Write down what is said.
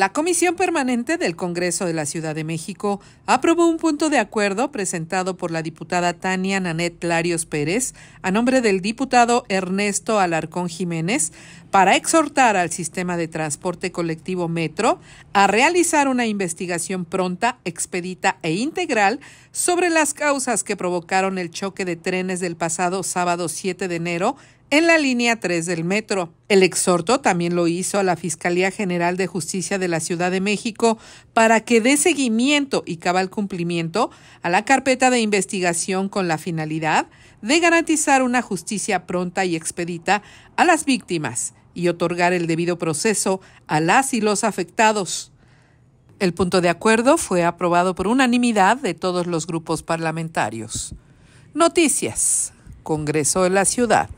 La Comisión Permanente del Congreso de la Ciudad de México aprobó un punto de acuerdo presentado por la diputada Tania Nanet Larios Pérez a nombre del diputado Ernesto Alarcón Jiménez para exhortar al sistema de transporte colectivo Metro a realizar una investigación pronta, expedita e integral sobre las causas que provocaron el choque de trenes del pasado sábado 7 de enero en la línea 3 del metro. El exhorto también lo hizo a la Fiscalía General de Justicia de la Ciudad de México para que dé seguimiento y cabal cumplimiento a la carpeta de investigación con la finalidad de garantizar una justicia pronta y expedita a las víctimas y otorgar el debido proceso a las y los afectados. El punto de acuerdo fue aprobado por unanimidad de todos los grupos parlamentarios. Noticias. Congreso de la Ciudad.